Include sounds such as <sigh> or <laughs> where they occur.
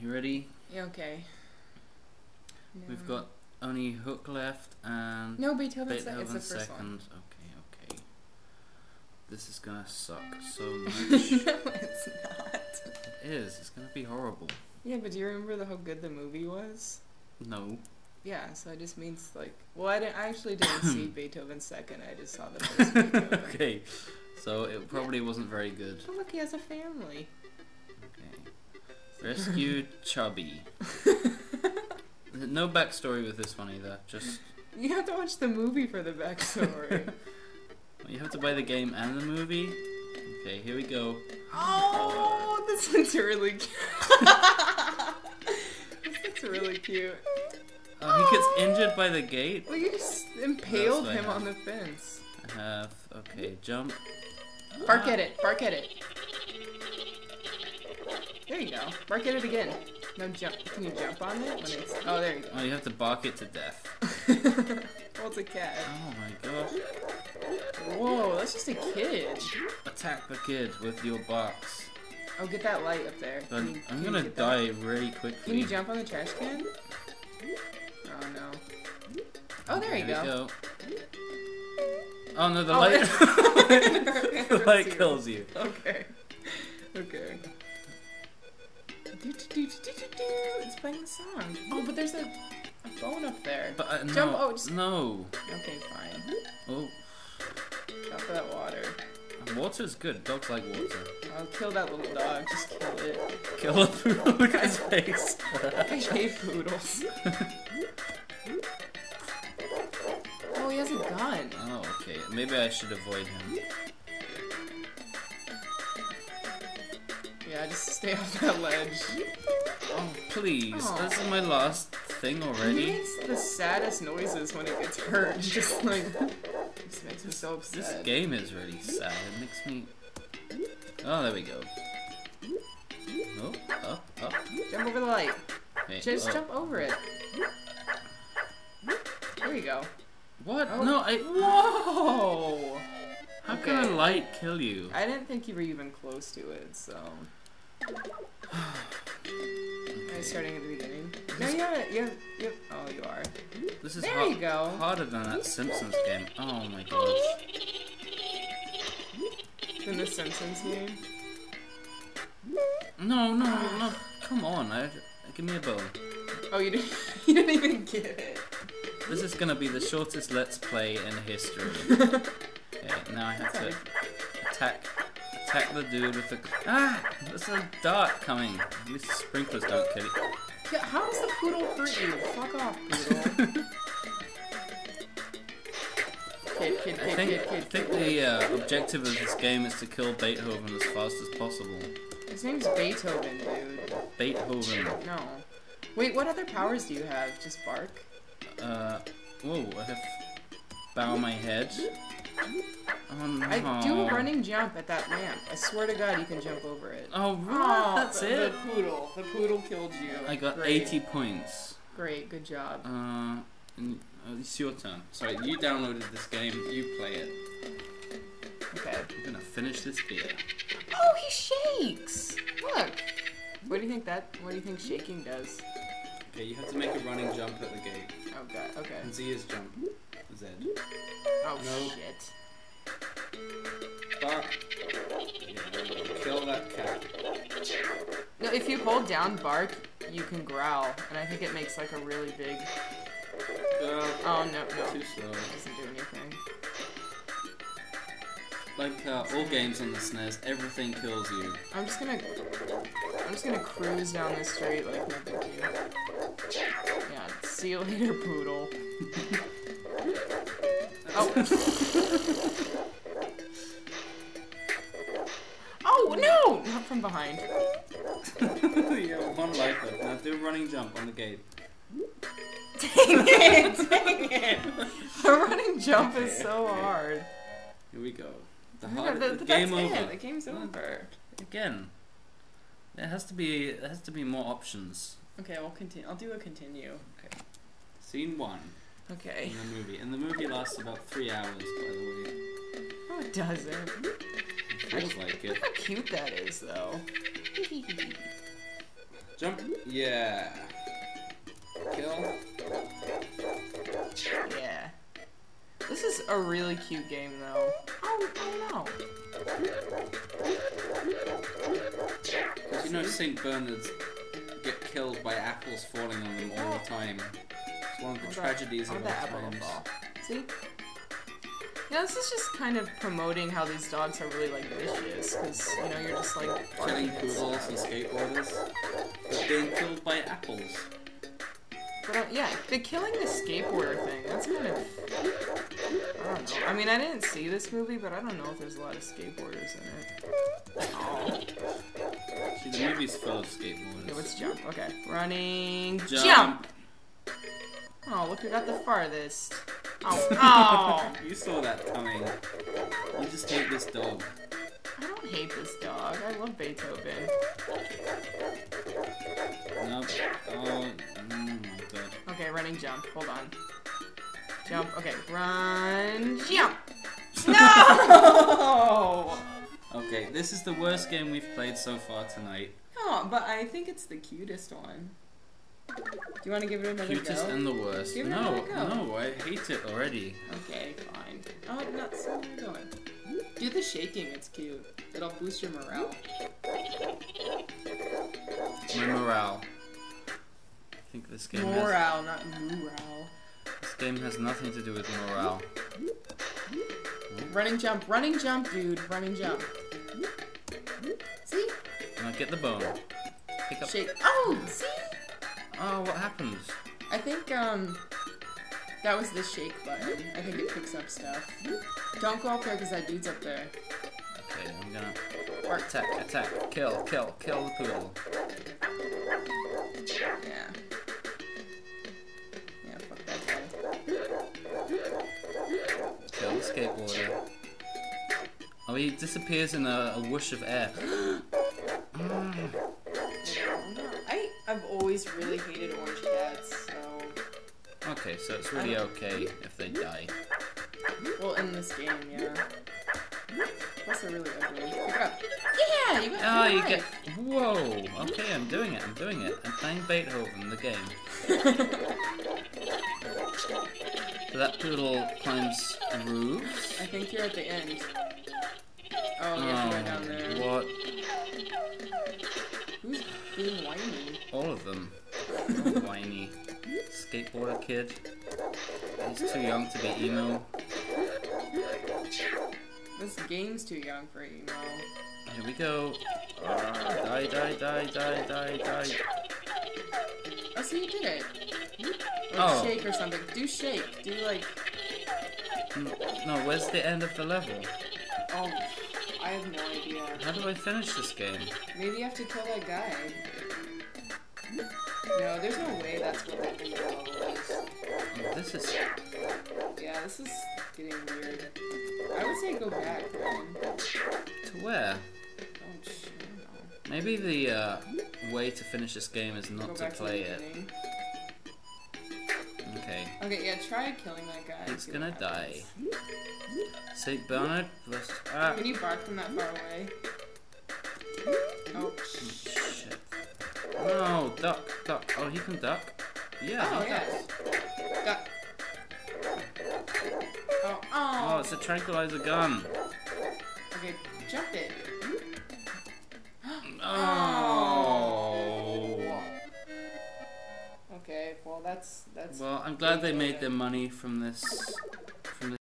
You ready? Yeah, okay. We've got only Hook left and No, Beethoven's the, it's Beethoven the first second. Okay, okay. This is gonna suck so <laughs> much. no, it's not. it is. It's gonna be horrible. Yeah, but do you remember the, how good the movie was? No. Yeah, so it just means like, well, I, didn't, I actually didn't see <clears throat> Beethoven's second. I just saw the <laughs> first Beethoven. okay. So it probably wasn't very good. Oh, look, he has a family. Rescue Chubby. <laughs> no backstory with this one either. Just You have to watch the movie for the backstory. <laughs> you have to buy the game and the movie. Okay, here we go. oh, <laughs> this looks really cute. this looks really cute. Oh, he gets injured by the gate. Well, you just impaled That's what I him on the fence. I have okay, jump. Bark at it. Bark at it. There you go. Bark at it again. No jump. Can you jump on it when it's? Oh, there you go. Oh, you have to bark it to death. go. <laughs> well, it's a cat. Oh my gosh. Whoa, that's just a kid. Attack the kid with your box. Oh, get that light up there. But Can you- I'm can gonna get that? die really quickly. Can you jump on the trash can? Oh no. Oh, there you There we go. Oh no, the Oh, light. <laughs> <laughs> the light kills you. Okay. Okay. Do, do, do, do. It's playing the song. Oh, but there's a, a bone up there. But uh, no, Jump- oh, just- no. Okay, fine. Oh, for that water. water's good. Dogs like water. I'll kill that little dog. Just kill it. Kill a poodle. Look at his face. <laughs> I hate poodles. <laughs> oh, he has a gun. Oh, okay. Maybe I should avoid him. Yeah, just stay off that ledge. Oh, please. Aw. This is my last thing He already. makes the saddest noises when it gets hurt. <laughs> Just like, just makes me so upset. This game is really sad. It makes me. Oh, there we go. Oh, up, up. Jump over the light. Hey, Just oh. jump over it. There you go. What? Oh. No, I. Whoa! How can a light kill you? I didn't think you were even close to it, so. <sighs> Are you starting at the beginning? No, haven't. You have, oh, you are. This is There har- you go. harder than that Simpsons game. Oh my gosh. In the Simpsons game. No, no, no. Come on. I, give me a bone. Oh, you didn't. <laughs> You didn't even get it. This is gonna be the shortest Let's Play in history. <laughs> okay, now I have to attack attack the dude with the. Ah! There's a dart coming. At least the sprinklers don't kill it. Yeah, how does the poodle hurt you? Fuck off, poodle. kid, kid, I think, kid, I think kid. the uh, objective of this game is to kill Beethoven as fast as possible. His name's Beethoven, dude. Beethoven. No. Wait, what other powers do you have? Just bark? Uh, whoa, I have bow my head. Oh no. I do a running jump at that ramp. I swear to God, you can jump over it. Oh, what? Aw, That's the, it? The poodle. The poodle killed you. I got Great. 80 points. Great, good job. Uh, and, uh, it's your turn. Sorry, you downloaded this game, you play it. Okay. I'm gonna finish this beer. Oh, he shakes! Look. What do you think that? What do you think shaking does? Okay, you have to make a running jump at the gate. Oh God. Okay. And Z is jump. Z. Oh No. shit. Yeah, kill that cat. No, if you hold down bark, you can growl, and I think it makes like a really big. Uh, Oh no, no, too it slow. doesn't do anything. Like uh, all games on the SNES, everything kills you. I'm just gonna. I'm just gonna cruise down the street like no big deal. Yeah. See you later, poodle. <laughs> Oh. <laughs> oh no! Not from behind. <laughs> you have one life left. Now do a running jump on the gate. Dang it! Dang it! The running jump is so hard. Here we go. The oh No, hard the- the the- game over. It. The game's over. Again. There has to be there has to be more options. Okay, I'll continue. I'll do a continue. Okay. Scene one Okay. in the movie. And the movie lasts about three hours, by the way. Oh, it doesn't. It feels like it. Look how cute that is, though. Jump. Yeah. Kill. Yeah. This is a really cute game, though. Oh, oh no. Because you know St. Bernards get killed by apples falling on them all the time. One of the tragedies of our apple times. See? Yeah, this is just kind of promoting how these dogs are really like vicious, because you know you're just like Killing poodles and skateboarders. Being killed by apples. But uh, yeah, the killing the skateboarder thing, that's kind of. I don't know. I mean, I didn't see this movie, but I don't know if there's a lot of skateboarders in it. Oh. See, the movie's full of skateboarders. Okay, let's jump. Okay. Running. Jump. Jump! Oh, look, we got the farthest. <laughs> Oh, oh! You saw that coming. You just hate this dog. I don't hate this dog. I love Beethoven. No. Oh, my god. Okay, running jump. Hold on. Jump. Okay, run. Jump! No! <laughs> <laughs> Okay, this is the worst game we've played so far tonight. Oh, but I think it's the cutest one. Do you want to give it another Cutest go? and the worst. Give no, no, I hate it already. Okay, fine. Oh, not so going? Do the shaking, it's cute. It'll boost your morale. My morale. I think this game has Morale, not morale. this game has nothing to do with morale. Running jump, running jump, dude. Running jump. See? Now get the bone. Pick up. Shake. Oh, see? Oh, what happens? I think, um, that was the shake button. I think it picks up stuff. Don't go up there because that dude's up there. Okay, I'm gonna attack, attack, kill, kill, kill the poodle. Yeah. Yeah, fuck that guy. Kill the skateboarder. Oh, he disappears in a, a whoosh of air. <gasps> <gasps> really hated orange cats, so. Okay, so it's really uh, okay if they die. Well, in this game, yeah. Plus, they're really ugly. Pick it up. Yeah, you got Oh, you right. get. Whoa! Okay, I'm doing it, I'm doing it. I'm playing Beethoven, the game. So <laughs> that poodle climbs roofs. I think you're at the end. Oh, to go down oh, there. what? Who's being whiny? All of them. Kid. He's too young to be emo. This game's too young for emo. Here we go. Ah, die, die, die, die, die, die. Oh, so you did it. Or Oh. shake or something. Do shake. Do like. No, where's the end of the level? Oh, I have no idea. How do I finish this game? Maybe you have to kill that guy. No, there's no this is. Yeah, this is getting weird. I would say go back, Ryan. To where? Oh. Maybe the uh, way to finish this game is not to play the it. Okay. Okay, yeah, try killing that guy. He's gonna die. St. Bernard. Ah! Can you bark from that far away? Oh, Shit. No, duck, duck. Oh, he can duck. Yeah. Oh, he yeah. does. Got. Oh, it's a tranquilizer gun. Okay, jump it. Oh. Okay, well that's that's. Well, I'm glad they made their money from this